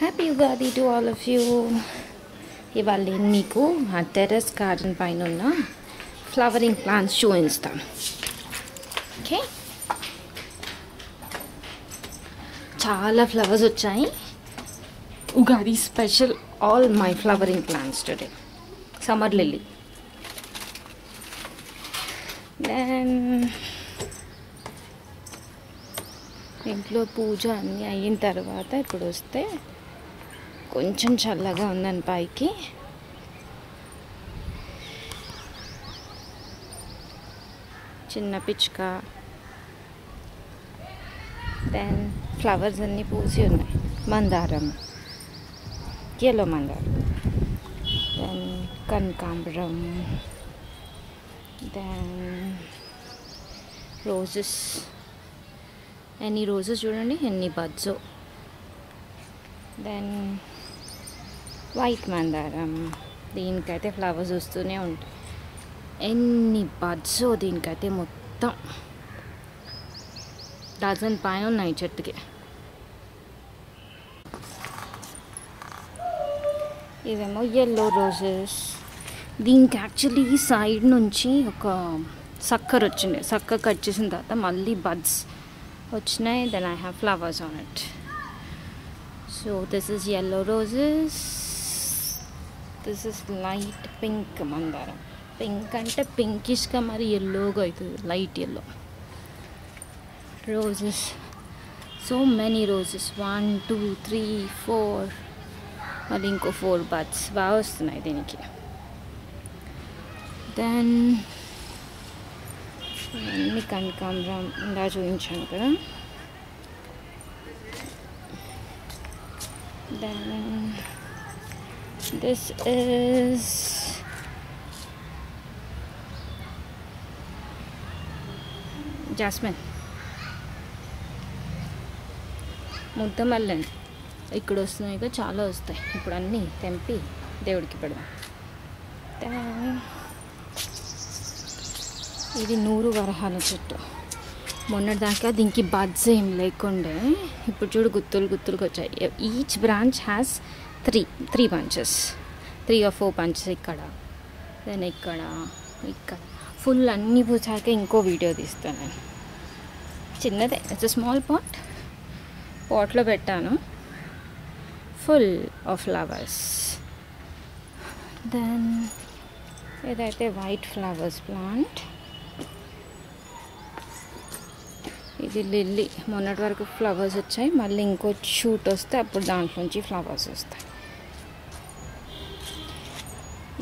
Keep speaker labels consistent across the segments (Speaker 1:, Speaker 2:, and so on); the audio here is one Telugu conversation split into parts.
Speaker 1: Happy Ugadi to all of you ఇవాళ నేను మీకు ఆ టెర్రస్ గార్డెన్ పైన ఉన్న ఫ్లవరింగ్ ప్లాంట్స్ చూపిస్తాను. ఓకే చాలా ఫ్లవర్స్ వచ్చాయి. Ugadi special all my flowering plants today summer lily then ఇంట్లో పూజ అన్నీ అయిన తర్వాత ఇప్పుడు వస్తే కొంచెం చల్లగా ఉందని పైకి. చిన్న పిచ్చుక. దెన్ ఫ్లవర్స్ అన్నీ పూసి ఉన్నాయి. మందారం. ఎల్లో మందారం. దెన్ కనకాంబరం. దెన్ రోజెస్ ఎన్ని రోజెస్ చూడండి? ఎన్ని బడ్స్ దెన్ వైట్ మందారం. దీనికైతే ఫ్లవర్స్ వస్తూనే ఉంటాయి. ఎన్ని బడ్స్ దీనికైతే మొత్తం. డజన్ పైన ఉన్నాయి చెట్టుకి. ఇవేమో ఎల్లో రోజెస్ దీనికి యాక్చువల్లీ సైడ్ నుంచి ఒక సక్కర్ వచ్చింది. సక్కర్ కట్ చేసిన తర్వాత మళ్ళీ బడ్స్ వచ్చినాయి. Then I have flowers on it so this is yellow roses this is light pink మందారం. పింక్ అంటే పింకిష్గా మరి ఎల్లోగా అవుతుంది. Light yellow roses so many roses one two three four మళ్ళీ ఇంకో ఫోర్ బడ్స్ బాగా వస్తున్నాయి దీనికి. దెన్ అన్ని కనకాంబరం ఇలా చూపించాను కదా. దెన్ దిస్ ఇస్ జాస్మిన్ ముద్ద ఇక్కడ వస్తున్నాయి కదా చాలా వస్తాయి. ఇప్పుడు అన్నీ తెంపి దేవుడికి పెడదాం. ఇది నూరు వరహాల చెట్టు. మొన్నటిదాకా దీనికి బడ్స్ ఏం లేకుండే. ఇప్పుడు చూడు గుత్తులు గుత్తులుగా వచ్చాయి. Each branch has three three bunches three or four bunches ఇక్కడ. దెన్ ఇక్కడ ఇక్కడ. ఫుల్ అన్నీ పూసాక ఇంకో వీడియో తీస్తాను నేను. చిన్నదే ఇట్స్ స్మాల్ పాట్ పాట్లో పెట్టాను. ఫుల్ ఆఫ్ ఫ్లవర్స్ దెన్ ఏదైతే వైట్ ఫ్లవర్స్ ప్లాంట్ ఇది లిల్లీ. మొన్నటి వరకు ఫ్లవర్స్ వచ్చాయి. మళ్ళీ ఇంకో షూట్ వస్తే అప్పుడు దాంట్లోంచి ఫ్లవర్స్ వస్తాయి.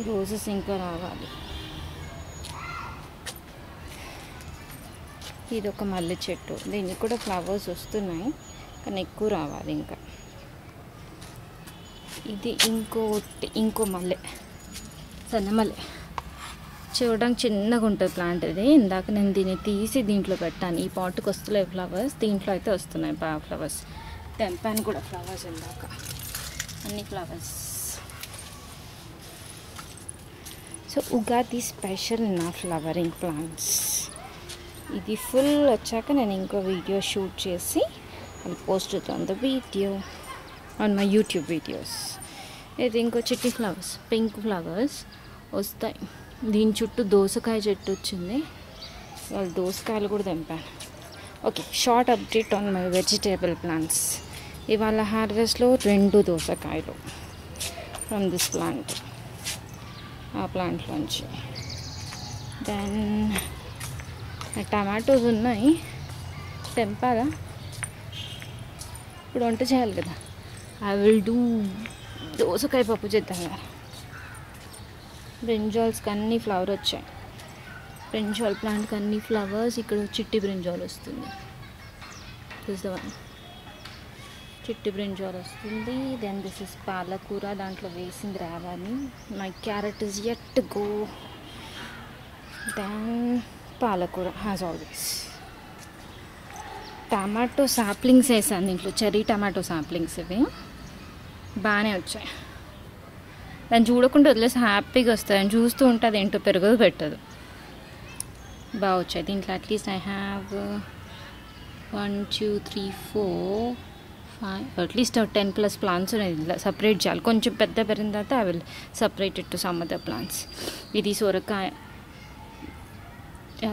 Speaker 1: ఈ రోజెస్ ఇంకా రావాలి. ఇది ఒక మల్లె చెట్టు. దీనికి కూడా ఫ్లవర్స్ వస్తున్నాయి. కానీ ఎక్కువ రావాలి ఇంకా. ఇది ఇంకోటి ఇంకో మల్లె. సన్న మల్లె చూడడానికి చిన్నగా ఉంటుంది ప్లాంట్ ఇది. ఇందాక నేను దీన్ని తీసి దీంట్లో పెట్టాను. ఈ పాటుకు వస్తున్నాయి ఫ్లవర్స్ దీంట్లో అయితే వస్తున్నాయి బాగా ఫ్లవర్స్ తెంపాను కూడా ఫ్లవర్స్ ఇందాక. అన్ని ఫ్లవర్స్ సో ఉగాది స్పెషల్ నా ఫ్లవరింగ్ ప్లాంట్స్ ఇది ఫుల్ వచ్చాక నేను ఇంకో వీడియో షూట్ చేసి అది పోస్ట్ అవుతుంది the video on my YouTube videos ఇది ఇంకో చిట్టి ఫ్లవర్స్ పింక్ ఫ్లవర్స్ వస్తాయి. దీని చుట్టూ దోసకాయ చెట్టు వచ్చింది. వాళ్ళు దోసకాయలు కూడా తెంపాను okay short update on my vegetable plants. ఇవాళ హార్వెస్ట్లో రెండు దోసకాయలు ఫ్రమ్ దిస్ ప్లాంట్ ఆ ప్లాంట్లోంచి. దెన్ టమాటోస్ ఉన్నాయి. తెంపాలా? ఇప్పుడు వంట చేయాలి కదా. ఐ విల్ డూ దోసకాయ పప్పు చేద్దాం. కదా బ్రింజాల్స్కి అన్ని ఫ్లవర్ వచ్చాయి. బ్రింజాల్ ప్లాంట్కి అన్ని ఫ్లవర్స్ ఇక్కడ చిట్టి బ్రింజాల్ వస్తుంది. దిస్ చిట్టి బ్రింజాల్ వస్తుంది. దెన్ దిస్ ఇస్ పాలకూర దాంట్లో వేసింది రావాలి my carrot is at go then palakura has always tomato saplings వేసాను దీంట్లో. చెర్రీ టమాటో సాప్లింగ్స్ ఇవి. బాగానే వచ్చాయి. దాన్ని చూడకుండా వదిలేసి హ్యాపీగా వస్తుంది. అని చూస్తూ ఉంటే అది ఏంటో పెరగదు పెట్టదు. బాగా వచ్చాయి. దీంట్లో at least I have one two three four five at least ten plus plants ఉన్నాయి సపరేట్ చేయాలి. కొంచెం పెద్ద పెరిగిన తర్వాత I will separated to some other plants ఇది సొరకాయ.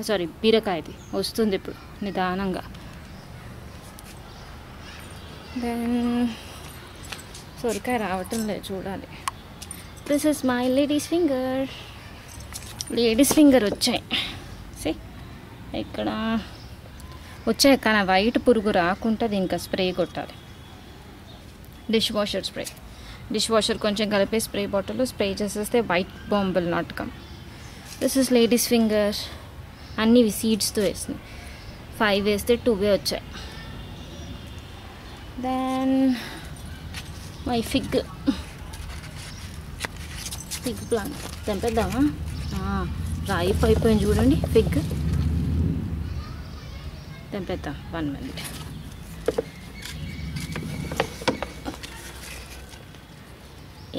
Speaker 1: సారీ బీరకాయది వస్తుంది ఇప్పుడు నిదానంగా. దెన్ సొరకాయ రావటం లేదు చూడాలి. This is my ladies finger ladies finger వచ్చాయి. సి ఇక్కడ వచ్చాయి కానీ వైట్ పురుగు రాకుండా ఇంకా స్ప్రే కొట్టాలి. Dish washer spray dish washer కొంచెం కలిపి స్ప్రే బాటిల్లో స్ప్రే చేసేస్తే white bumble not come this is ladies finger అన్ని సీడ్స్తో వేసినాయి. ఫైవ్ వేస్తే టూవే వచ్చాయి. Then my fig fig plant తెంపేద్దామా రాయి అయిపోయింది చూడండి ఫిగ్. తెంపేద్దాం one minute.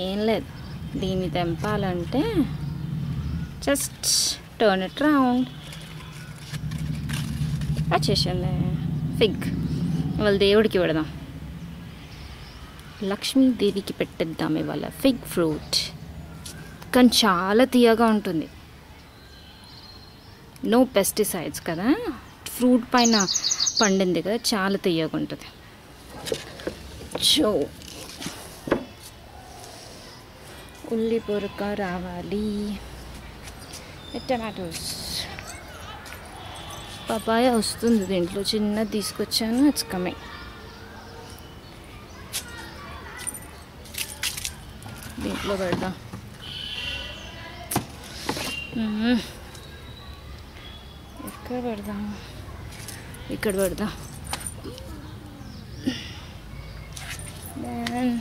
Speaker 1: ఏం లేదు దీన్ని తెంపాలంటే జస్ట్ టర్న్ ఇట్ రౌండ్ వచ్చేసింది ఫిగ్. వాళ్ళ దేవుడికి పెడదాం. లక్ష్మీదేవికి పెట్టేద్దాం ఇవాళ ఫిగ్ ఫ్రూట్. కానీ చాలా తీయగా ఉంటుంది. నో పెస్టిసైడ్స్ కదా? ఫ్రూట్ పైన పండింది కదా చాలా తీయగా ఉంటుంది. సో ఉల్లి పొరక రావాలి. టమాటోస్ పపాయ వస్తుంది దీంట్లో చిన్నది తీసుకొచ్చాను ఇట్స్ కమింగ్ దీంట్లో పెడదాం. ఎక్కడ పెడదాం. ఇక్కడ పెడదాం. దెన్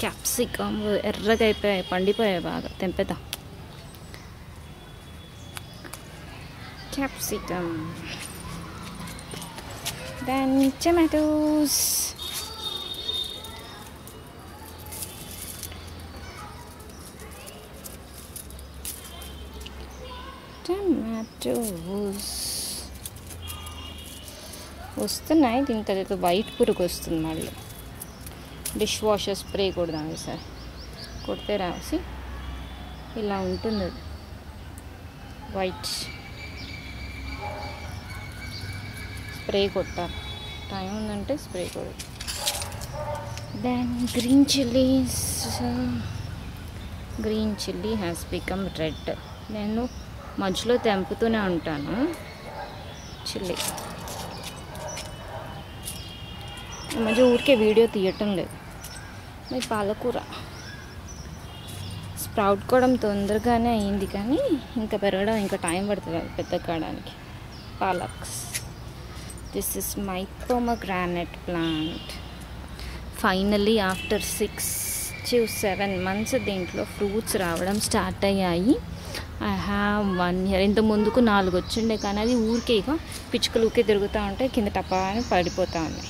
Speaker 1: క్యాప్సికమ్ ఎర్రగా అయిపోయాయి పండిపోయాయి బాగా. తెంపేద్దాం. క్యాప్సికమ్ దెన్ టమాటోస్ టమాటోస్ వస్తున్నాయి. దీని తర్వాత వైట్ పురుగు వస్తుంది మళ్ళీ. డిష్ వాషర్ స్ప్రే కొడదాం సార్. కొడితే రాసి ఇలా ఉంటుంది. అది వైట్ స్ప్రే కొట్టాలి టైం ఉందంటే spray కొడదు then green chillies green chilli has become red నేను మధ్యలో తెంపుతూనే ఉంటాను. చిల్లి. ఈ మధ్య ఊరికే వీడియో తీయటం లేదు. మీ పాలకూర. స్ప్రౌట్ కూడా తొందరగానే అయింది కానీ ఇంకా పెరగడం ఇంకా టైం పడుతుంది అది పెద్ద కావడానికి పాలక్స్. This is my granite plant finally after six to seven months దీంట్లో ఫ్రూట్స్ రావడం స్టార్ట్ అయ్యాయి. ఐ హ్యావ్ వన్ ఇయర్ ఇంత ముందుకు నాలుగు వచ్చిండే కానీ అది ఊరికే ఇక పిచ్చుకలు ఊరికే తిరుగుతూ ఉంటాయి కింద టపా అని పడిపోతూ ఉన్నాయి.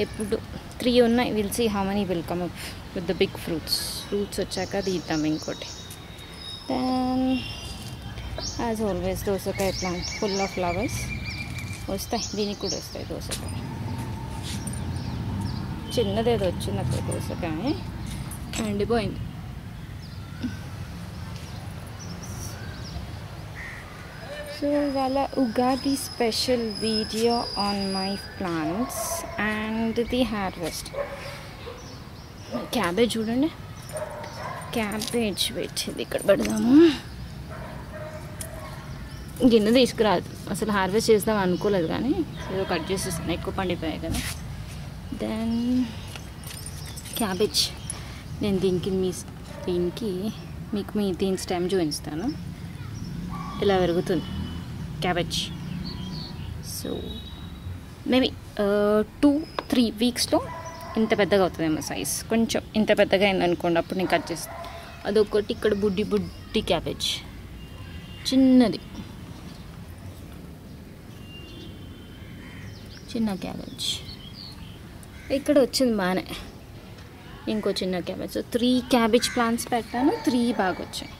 Speaker 1: ఎప్పుడు త్రీ ఉన్నాయి. Will see how many will come up with the big fruits fruits వచ్చాక తీద్దాం ఇంకోటి. Then as always dosakaya plant full of flowers వస్తాయి. దీనికి కూడా వస్తాయి దోసకాయ. చిన్నదేదో వచ్చింది అక్కడ దోసకాయ. ఎండిపోయింది. సో ఇవాళ Ugadi special video on my plants and the harvest cabbage చూడండి. క్యాబేజ్ పెట్టింది ఇక్కడ పెడదాము. గిన్నె తీసుకురాదు. అసలు హార్వెస్ట్ చేద్దాం అనుకోలేదు కానీ ఏదో కట్ చేసేస్తాను ఎక్కువ పండిపోయాయి కదా. దెన్ క్యాబేజ్ నేను దీనికి మీ దీనికి మీకు మీ దీని స్టెమ్ చూపిస్తాను. ఇలా పెరుగుతుంది. Cabbage so maybe two three వీక్స్లో ఇంత పెద్దగా అవుతుందేమో సైజ్ కొంచెం ఇంత పెద్దగా అయింది అనుకోండి అప్పుడు నేను కట్ చేస్తాను అదొకటి ఇక్కడ బుడ్డి బుడ్డి క్యాబేజ్ చిన్నది. చిన్న క్యాబేజ్ ఇక్కడ వచ్చింది బాగానే ఇంకో చిన్న cabbage so three cabbage plants పెట్టాను త్రీ బాగా వచ్చాయి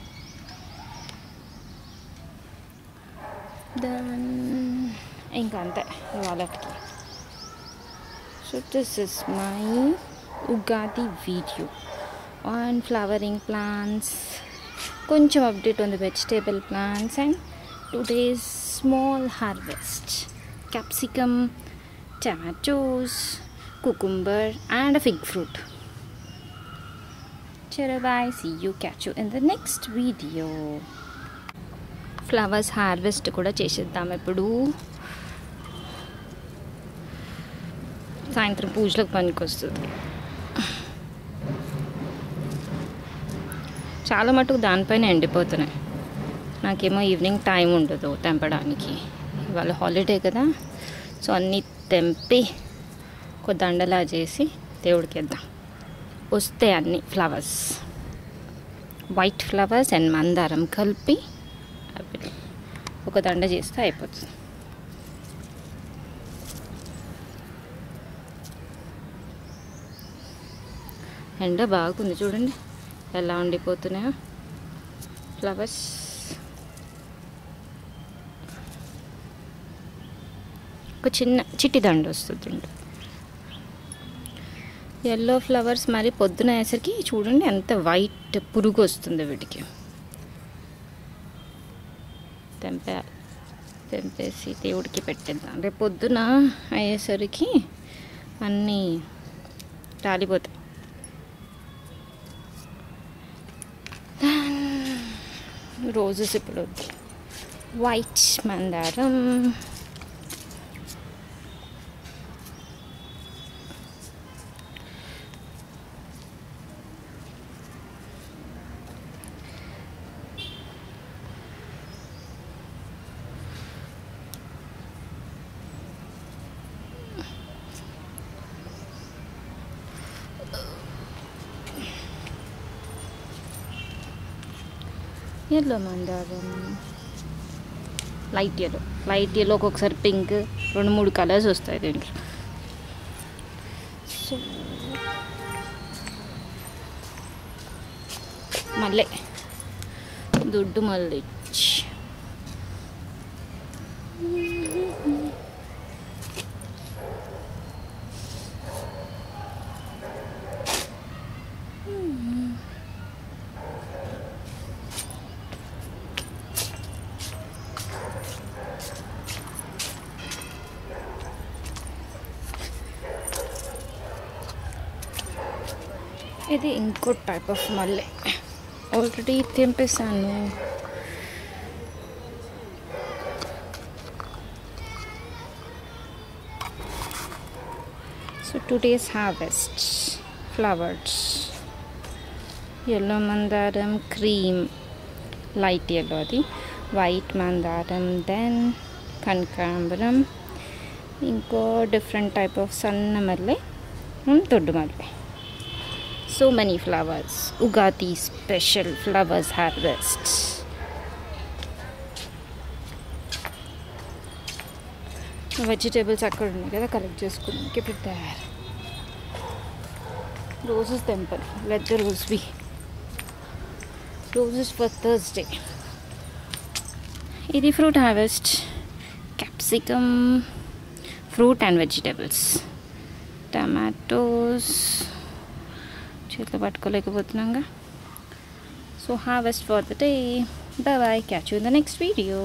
Speaker 1: దెన్ ఇంకా అంతే వాళ్ళకి So this is my Ugadi video on flowering plants. కొంచెం update on the vegetable plants and today's small harvest. Capsicum, tomatoes, cucumber and a fig fruit. Chalo bye, see you, catch you in the next video. Flowers harvest కూడా చేసేద్దాం ఇప్పుడు సాయంత్రం పూజలకు పనికి వస్తుంది చాలా మటుకు దానిపైన ఎండిపోతున్నాయి. నాకేమో ఈవినింగ్ టైం ఉండదు తెంపడానికి. ఇవాళ హాలిడే కదా సో అన్నీ తెంపి ఒక దండలా చేసి దేవుడికి ఇద్దాం వస్తే అన్ని ఫ్లవర్స్. వైట్ ఫ్లవర్స్ అండ్ మందారం కలిపి అవి ఒక దండ చేస్తే అయిపోతుంది. ఎండ బాగుంది చూడండి. ఎలా ఉండిపోతున్నాయో. ఫ్లవర్స్ ఒక చిన్న చిట్టి దండ వస్తుంది ఎల్లో ఫ్లవర్స్ మరి పొద్దున అయ్యేసరికి చూడండి ఎంత వైట్ పురుగు వస్తుంది వీటికి. తెంపే తెంపేసి దేవుడికి పెట్టేద్దాం. రేపు పొద్దున అయ్యేసరికి అన్నీ రాలిపోతాయి. రోజెస్ ఇప్పుడు వైట్ మందారం. ఎల్లో మందారం లైట్ ఎల్లో లైట్ ఎల్లో ఒక్కొక్కసారి పింక్ రెండు మూడు కలర్స్ వస్తాయి దీంట్లో సో మళ్ళీ దుడ్డు మళ్ళీ ఇది ఇంకో టైప్ ఆఫ్ మల్లె already తెంపేశాను so today's harvest flowers yellow మందారం క్రీమ్ లైట్ ఎల్లో అది వైట్ మందారం దెన్ కనకాంబరం ఇంకో డిఫరెంట్ టైప్ ఆఫ్ సన్న మల్లె దొడ్డు మల్లె so many flowers. Ugati special flowers harvest. Vegetables అక్కడ ఉన్నాయి కదా కలెక్ట్ చేసుకున్నాం ఇప్పుడు తయారు roses temple let the rose be roses for Thursday ఇది fruit harvest capsicum fruit and vegetables tomatoes చేతిలో పట్టుకోలేకపోతున్నాగా so harvest for the day bye bye catch you in the next video